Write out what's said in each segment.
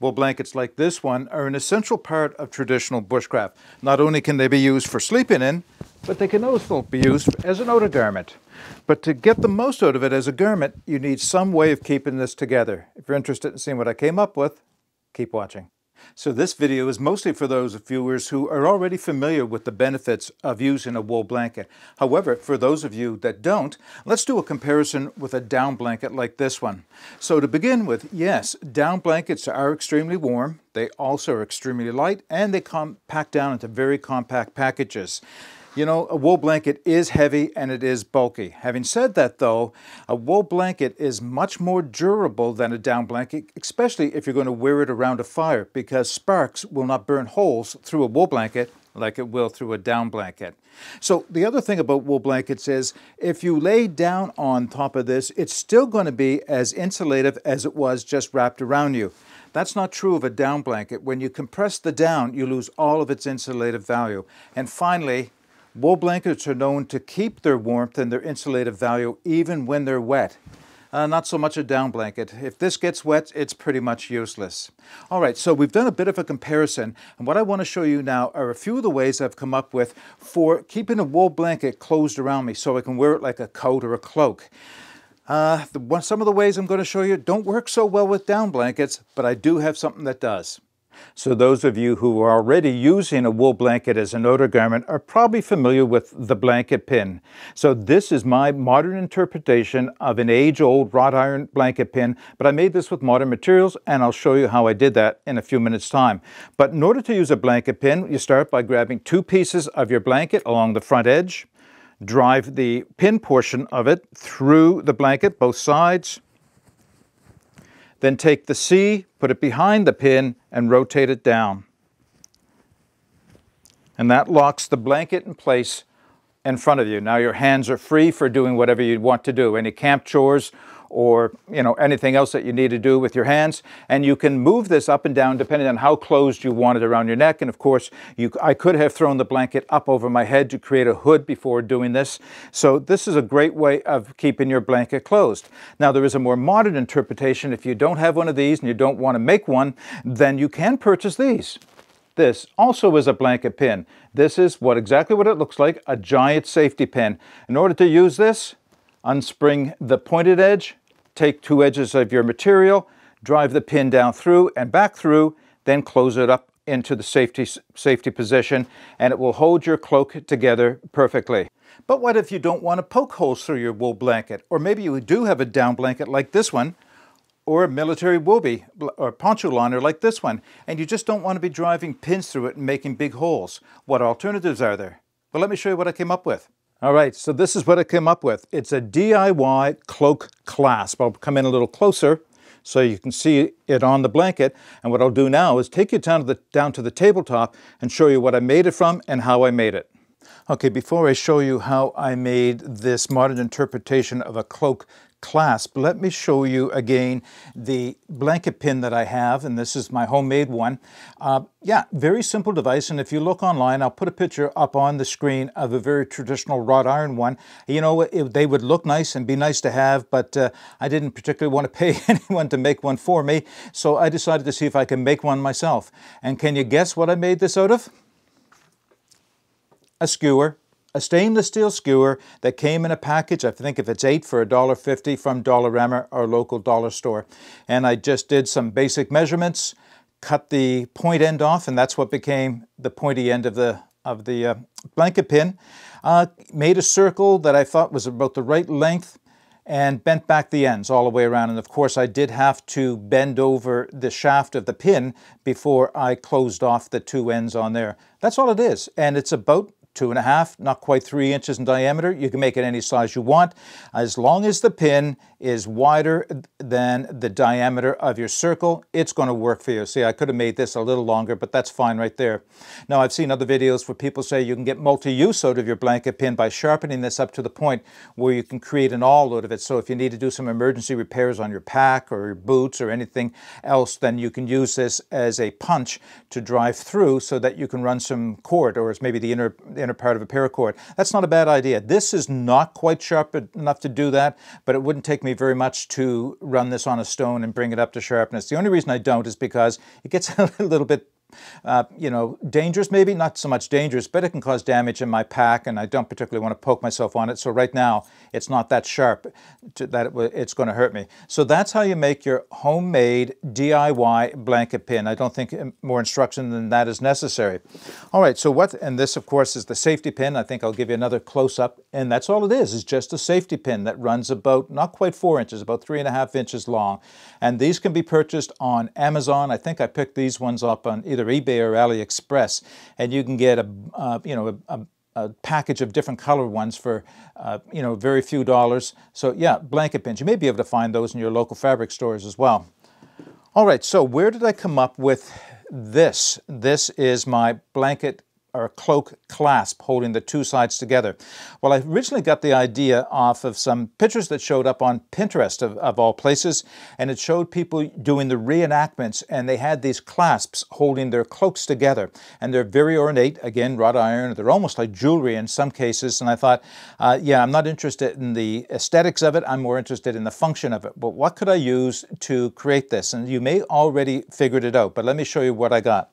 Wool blankets like this one are an essential part of traditional bushcraft. Not only can they be used for sleeping in, but they can also be used as an outer garment. But to get the most out of it as a garment, you need some way of keeping this together. If you're interested in seeing what I came up with, keep watching. So this video is mostly for those viewers who are already familiar with the benefits of using a wool blanket. However, for those of you that don't, let's do a comparison with a down blanket like this one. So to begin with, yes, down blankets are extremely warm. They also are extremely light and they come packed down into very compact packages. You know, a wool blanket is heavy and it is bulky. Having said that, though, a wool blanket is much more durable than a down blanket, especially if you're going to wear it around a fire, because sparks will not burn holes through a wool blanket like it will through a down blanket. So the other thing about wool blankets is if you lay down on top of this, it's still going to be as insulative as it was just wrapped around you. That's not true of a down blanket. When you compress the down, you lose all of its insulative value. And finally, Wool blankets are known to keep their warmth and their insulative value even when they're wet. Uh, not so much a down blanket. If this gets wet, it's pretty much useless. All right, so we've done a bit of a comparison, and what I want to show you now are a few of the ways I've come up with for keeping a wool blanket closed around me so I can wear it like a coat or a cloak. Uh, the, some of the ways I'm going to show you don't work so well with down blankets, but I do have something that does. So those of you who are already using a wool blanket as an outer garment are probably familiar with the blanket pin. So this is my modern interpretation of an age-old wrought iron blanket pin, but I made this with modern materials and I'll show you how I did that in a few minutes time. But in order to use a blanket pin, you start by grabbing two pieces of your blanket along the front edge, drive the pin portion of it through the blanket, both sides, then take the C, put it behind the pin, and rotate it down. And that locks the blanket in place in front of you. Now your hands are free for doing whatever you want to do, any camp chores or you know anything else that you need to do with your hands. And you can move this up and down depending on how closed you want it around your neck. And of course you I could have thrown the blanket up over my head to create a hood before doing this. So this is a great way of keeping your blanket closed. Now there is a more modern interpretation. If you don't have one of these and you don't want to make one then you can purchase these. This also is a blanket pin. This is what exactly what it looks like, a giant safety pin. In order to use this, unspring the pointed edge, take two edges of your material, drive the pin down through and back through, then close it up into the safety, safety position and it will hold your cloak together perfectly. But what if you don't want to poke holes through your wool blanket? Or maybe you do have a down blanket like this one, or a military Woobie or poncho liner like this one, and you just don't want to be driving pins through it and making big holes. What alternatives are there? Well, let me show you what I came up with. All right, so this is what I came up with. It's a DIY cloak clasp. I'll come in a little closer so you can see it on the blanket. And what I'll do now is take you down to the, down to the tabletop and show you what I made it from and how I made it. Okay, before I show you how I made this modern interpretation of a cloak clasp, let me show you again the blanket pin that I have, and this is my homemade one. Uh, yeah, very simple device, and if you look online, I'll put a picture up on the screen of a very traditional wrought iron one. You know, it, they would look nice and be nice to have, but uh, I didn't particularly want to pay anyone to make one for me, so I decided to see if I can make one myself. And can you guess what I made this out of? A skewer a stainless steel skewer that came in a package, I think if it's eight for $1.50 from Dollarama, our local dollar store. And I just did some basic measurements, cut the point end off, and that's what became the pointy end of the, of the uh, blanket pin. Uh, made a circle that I thought was about the right length and bent back the ends all the way around. And of course, I did have to bend over the shaft of the pin before I closed off the two ends on there. That's all it is. And it's about two and a half, not quite three inches in diameter. You can make it any size you want, as long as the pin is wider than the diameter of your circle, it's going to work for you. See, I could have made this a little longer, but that's fine right there. Now, I've seen other videos where people say you can get multi-use out of your blanket pin by sharpening this up to the point where you can create an awl out of it. So if you need to do some emergency repairs on your pack or your boots or anything else, then you can use this as a punch to drive through so that you can run some cord or maybe the inner, inner inner part of a paracord. That's not a bad idea. This is not quite sharp enough to do that, but it wouldn't take me very much to run this on a stone and bring it up to sharpness. The only reason I don't is because it gets a little bit uh, you know, dangerous maybe, not so much dangerous, but it can cause damage in my pack and I don't particularly want to poke myself on it. So right now it's not that sharp to, that it, it's going to hurt me. So that's how you make your homemade DIY blanket pin. I don't think more instruction than that is necessary. All right, so what, and this of course is the safety pin. I think I'll give you another close up and that's all it is, is just a safety pin that runs about, not quite four inches, about three and a half inches long. And these can be purchased on Amazon. I think I picked these ones up on either eBay or AliExpress, and you can get a, uh, you know, a, a a package of different color ones for uh, you know very few dollars. So yeah, blanket pins. You may be able to find those in your local fabric stores as well. All right, so where did I come up with this? This is my blanket or a cloak clasp holding the two sides together. Well, I originally got the idea off of some pictures that showed up on Pinterest of, of all places, and it showed people doing the reenactments, and they had these clasps holding their cloaks together, and they're very ornate, again, wrought iron, they're almost like jewelry in some cases, and I thought, uh, yeah, I'm not interested in the aesthetics of it, I'm more interested in the function of it, but what could I use to create this? And you may already figured it out, but let me show you what I got.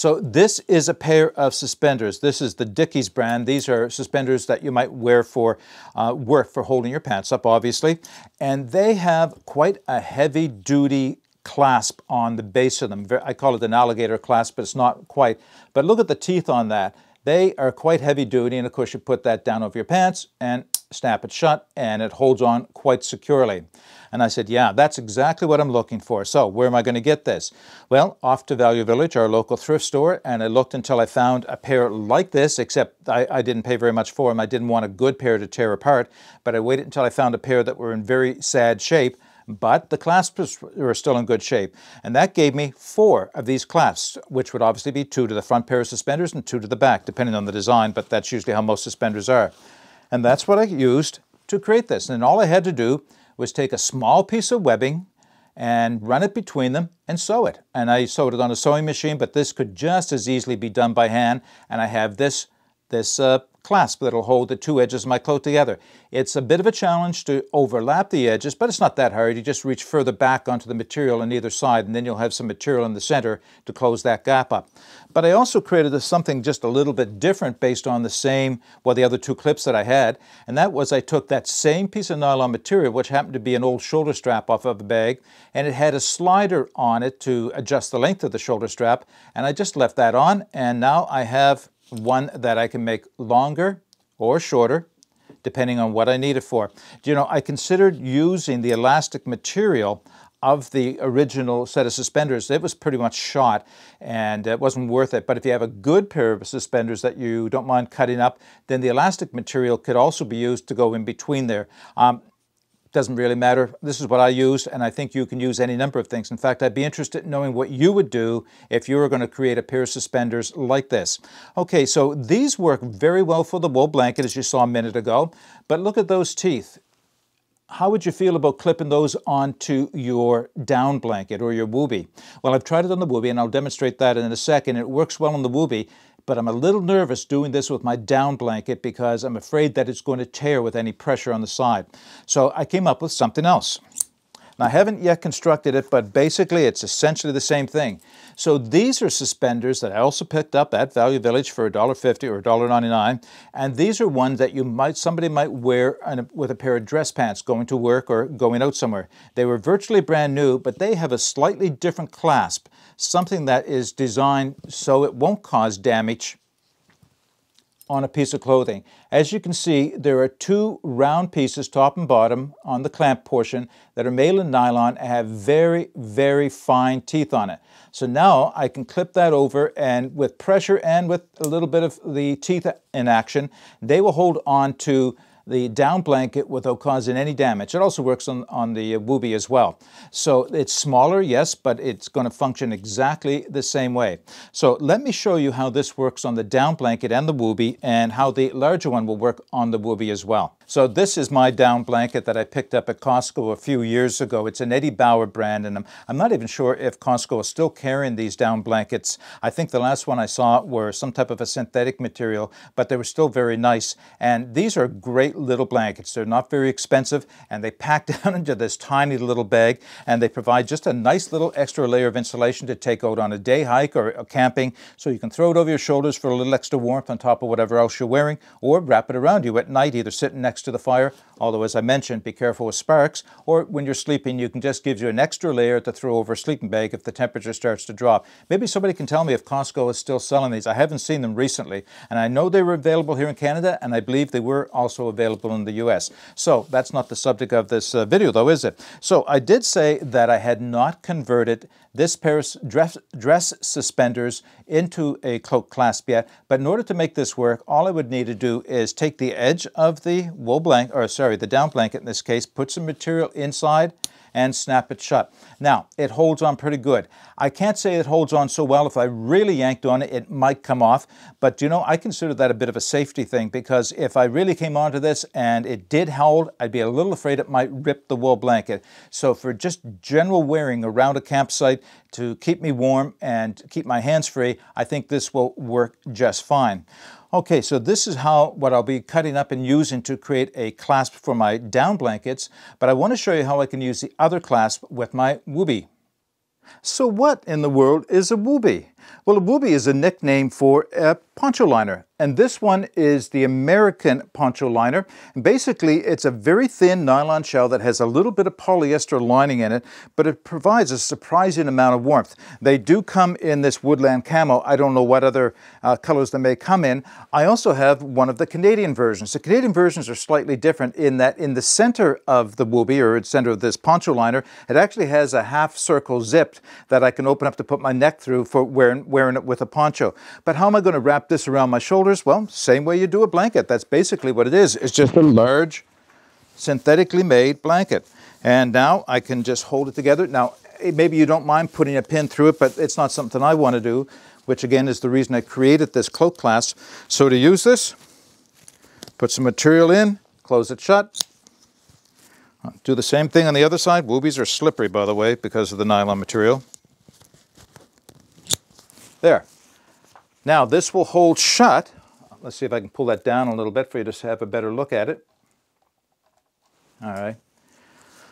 So this is a pair of suspenders. This is the Dickies brand. These are suspenders that you might wear for uh, work, for holding your pants up, obviously. And they have quite a heavy duty clasp on the base of them. I call it an alligator clasp, but it's not quite. But look at the teeth on that. They are quite heavy duty, and of course you put that down over your pants and snap it shut, and it holds on quite securely. And I said, yeah, that's exactly what I'm looking for. So where am I going to get this? Well, off to Value Village, our local thrift store, and I looked until I found a pair like this, except I, I didn't pay very much for them. I didn't want a good pair to tear apart, but I waited until I found a pair that were in very sad shape but the clasps were still in good shape. And that gave me four of these clasps, which would obviously be two to the front pair of suspenders and two to the back, depending on the design, but that's usually how most suspenders are. And that's what I used to create this. And all I had to do was take a small piece of webbing and run it between them and sew it. And I sewed it on a sewing machine, but this could just as easily be done by hand. And I have this, this uh, clasp that'll hold the two edges of my cloak together. It's a bit of a challenge to overlap the edges, but it's not that hard. You just reach further back onto the material on either side, and then you'll have some material in the center to close that gap up. But I also created something just a little bit different based on the same, well, the other two clips that I had, and that was I took that same piece of nylon material, which happened to be an old shoulder strap off of a bag, and it had a slider on it to adjust the length of the shoulder strap, and I just left that on, and now I have one that I can make longer or shorter, depending on what I need it for. You know, I considered using the elastic material of the original set of suspenders, it was pretty much shot and it wasn't worth it. But if you have a good pair of suspenders that you don't mind cutting up, then the elastic material could also be used to go in between there. Um, doesn't really matter. This is what I used, and I think you can use any number of things. In fact, I'd be interested in knowing what you would do if you were going to create a pair of suspenders like this. Okay, so these work very well for the wool blanket, as you saw a minute ago, but look at those teeth. How would you feel about clipping those onto your down blanket or your Woobie? Well, I've tried it on the Woobie, and I'll demonstrate that in a second. It works well on the Woobie, but I'm a little nervous doing this with my down blanket because I'm afraid that it's going to tear with any pressure on the side. So I came up with something else. Now, I haven't yet constructed it, but basically it's essentially the same thing. So these are suspenders that I also picked up at Value Village for $1.50 or $1.99. And these are ones that you might somebody might wear with a pair of dress pants going to work or going out somewhere. They were virtually brand new, but they have a slightly different clasp something that is designed so it won't cause damage on a piece of clothing. As you can see, there are two round pieces, top and bottom, on the clamp portion that are made in nylon and have very, very fine teeth on it. So now I can clip that over and with pressure and with a little bit of the teeth in action, they will hold on to the down blanket without causing any damage. It also works on, on the Woobie as well. So it's smaller, yes, but it's going to function exactly the same way. So let me show you how this works on the down blanket and the Woobie and how the larger one will work on the Woobie as well. So this is my down blanket that I picked up at Costco a few years ago. It's an Eddie Bauer brand, and I'm, I'm not even sure if Costco is still carrying these down blankets. I think the last one I saw were some type of a synthetic material, but they were still very nice. And these are great little blankets. They're not very expensive, and they pack down into this tiny little bag, and they provide just a nice little extra layer of insulation to take out on a day hike or camping, so you can throw it over your shoulders for a little extra warmth on top of whatever else you're wearing, or wrap it around you at night, either sitting next to the fire, although as I mentioned, be careful with sparks, or when you're sleeping, you can just give you an extra layer to throw over a sleeping bag if the temperature starts to drop. Maybe somebody can tell me if Costco is still selling these. I haven't seen them recently, and I know they were available here in Canada, and I believe they were also available in the US. So that's not the subject of this uh, video, though, is it? So I did say that I had not converted this pair of dress, dress suspenders into a cloak clasp yet, but in order to make this work, all I would need to do is take the edge of the wool blanket, or sorry, the down blanket in this case, put some material inside, and snap it shut. Now, it holds on pretty good. I can't say it holds on so well. If I really yanked on it, it might come off. But you know, I consider that a bit of a safety thing because if I really came onto this and it did hold, I'd be a little afraid it might rip the wool blanket. So for just general wearing around a campsite to keep me warm and keep my hands free, I think this will work just fine. Okay, so this is how what I'll be cutting up and using to create a clasp for my down blankets, but I want to show you how I can use the other clasp with my Woobie. So what in the world is a Woobie? Well, a Woobie is a nickname for a poncho liner, and this one is the American poncho liner. And basically, it's a very thin nylon shell that has a little bit of polyester lining in it, but it provides a surprising amount of warmth. They do come in this woodland camo. I don't know what other uh, colors they may come in. I also have one of the Canadian versions. The Canadian versions are slightly different in that in the center of the Woobie, or the center of this poncho liner, it actually has a half circle zipped that I can open up to put my neck through for wearing, wearing it with a poncho. But how am I going to wrap this around my shoulders? Well, same way you do a blanket. That's basically what it is. It's just a large, synthetically made blanket. And now I can just hold it together. Now, eh, maybe you don't mind putting a pin through it, but it's not something I want to do, which again is the reason I created this cloak clasp. So to use this, put some material in, close it shut. Do the same thing on the other side. Woobies are slippery, by the way, because of the nylon material. There. Now this will hold shut. Let's see if I can pull that down a little bit for you to have a better look at it. All right.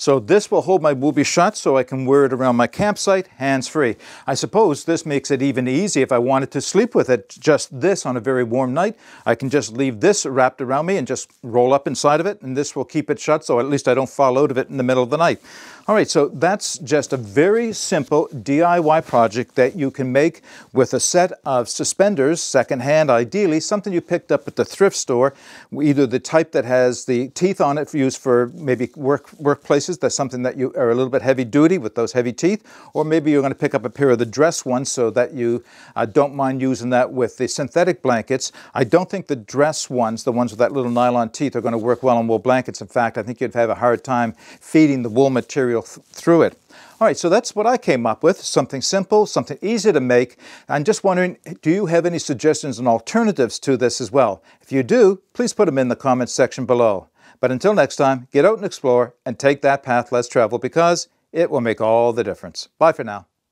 So this will hold my Woobie shut so I can wear it around my campsite hands-free. I suppose this makes it even easy if I wanted to sleep with it, just this on a very warm night. I can just leave this wrapped around me and just roll up inside of it and this will keep it shut so at least I don't fall out of it in the middle of the night. All right, so that's just a very simple DIY project that you can make with a set of suspenders, secondhand ideally, something you picked up at the thrift store, either the type that has the teeth on it used for maybe work workplaces, that's something that you are a little bit heavy duty with those heavy teeth, or maybe you're going to pick up a pair of the dress ones so that you uh, don't mind using that with the synthetic blankets. I don't think the dress ones, the ones with that little nylon teeth, are going to work well on wool blankets. In fact, I think you'd have a hard time feeding the wool material th through it. All right, so that's what I came up with, something simple, something easy to make. I'm just wondering, do you have any suggestions and alternatives to this as well? If you do, please put them in the comments section below. But until next time, get out and explore and take that path less traveled because it will make all the difference. Bye for now.